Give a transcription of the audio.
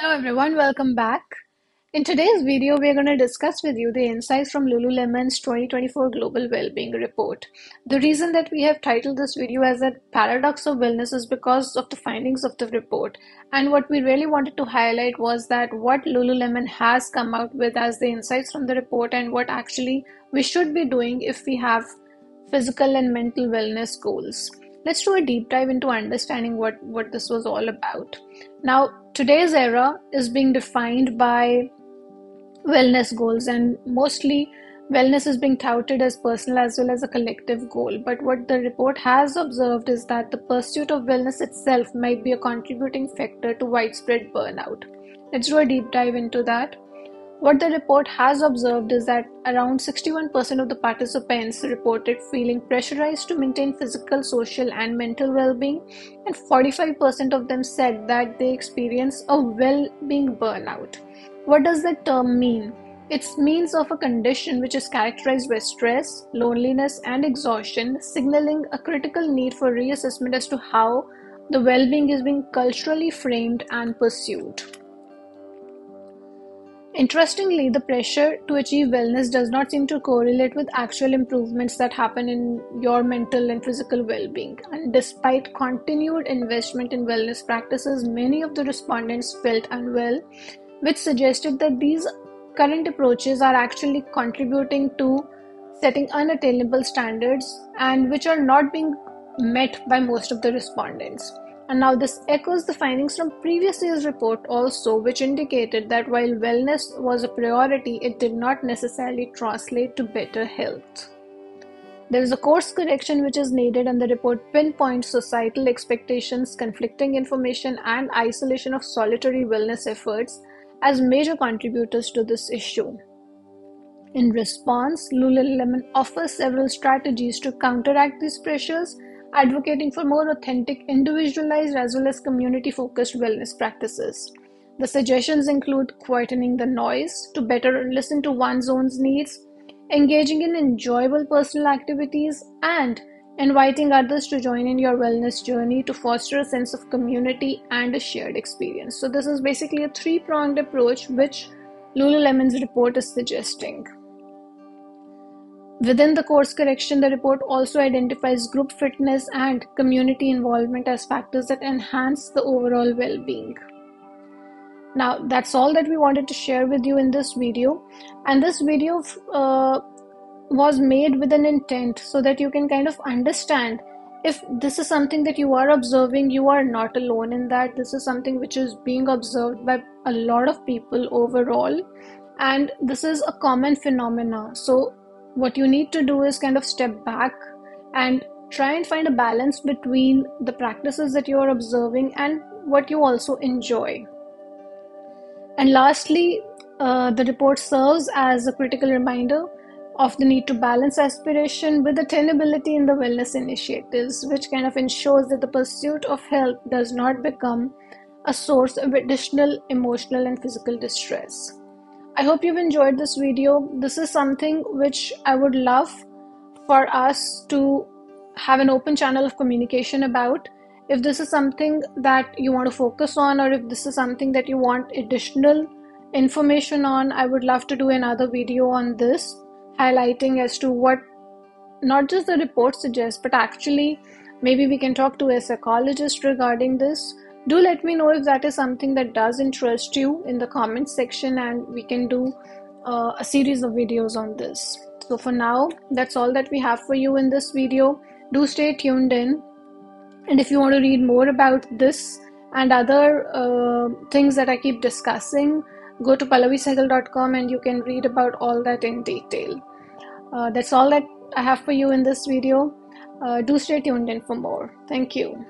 Hello everyone, welcome back. In today's video, we're going to discuss with you the insights from Lululemon's 2024 Global Wellbeing Report. The reason that we have titled this video as a paradox of wellness is because of the findings of the report. And what we really wanted to highlight was that what Lululemon has come out with as the insights from the report and what actually we should be doing if we have physical and mental wellness goals. Let's do a deep dive into understanding what, what this was all about. Now, today's era is being defined by wellness goals, and mostly wellness is being touted as personal as well as a collective goal. But what the report has observed is that the pursuit of wellness itself might be a contributing factor to widespread burnout. Let's do a deep dive into that. What the report has observed is that around 61% of the participants reported feeling pressurized to maintain physical, social, and mental well being, and 45% of them said that they experience a well being burnout. What does that term mean? It means of a condition which is characterized by stress, loneliness, and exhaustion, signaling a critical need for reassessment as to how the well being is being culturally framed and pursued. Interestingly, the pressure to achieve wellness does not seem to correlate with actual improvements that happen in your mental and physical well being. And despite continued investment in wellness practices, many of the respondents felt unwell, which suggested that these current approaches are actually contributing to setting unattainable standards and which are not being met by most of the respondents. And now this echoes the findings from previous year's report also, which indicated that while wellness was a priority, it did not necessarily translate to better health. There is a course correction which is needed, and the report pinpoints societal expectations, conflicting information, and isolation of solitary wellness efforts as major contributors to this issue. In response, Lululemon offers several strategies to counteract these pressures advocating for more authentic, individualized, as well as community focused wellness practices. The suggestions include quietening the noise to better listen to one's own needs, engaging in enjoyable personal activities, and inviting others to join in your wellness journey to foster a sense of community and a shared experience. So, this is basically a three pronged approach which Lululemon's report is suggesting. Within the course correction, the report also identifies group fitness and community involvement as factors that enhance the overall well being. Now, that's all that we wanted to share with you in this video. And this video uh, was made with an intent so that you can kind of understand if this is something that you are observing, you are not alone in that. This is something which is being observed by a lot of people overall. And this is a common phenomena. So, what you need to do is kind of step back and try and find a balance between the practices that you are observing and what you also enjoy. And lastly, uh, the report serves as a critical reminder of the need to balance aspiration with attainability in the wellness initiatives, which kind of ensures that the pursuit of health does not become a source of additional emotional and physical distress. I hope you've enjoyed this video. This is something which I would love for us to have an open channel of communication about. If this is something that you want to focus on, or if this is something that you want additional information on, I would love to do another video on this, highlighting as to what not just the report suggests, but actually maybe we can talk to a psychologist regarding this do let me know if that is something that does interest you in the comments section and we can do uh, a series of videos on this. So for now that's all that we have for you in this video. Do stay tuned in. And if you want to read more about this and other uh, things that i keep discussing go to pallavisehgal.com and you can read about all that in detail. Uh, that's all that i have for you in this video. Uh, do stay tuned in for more. Thank you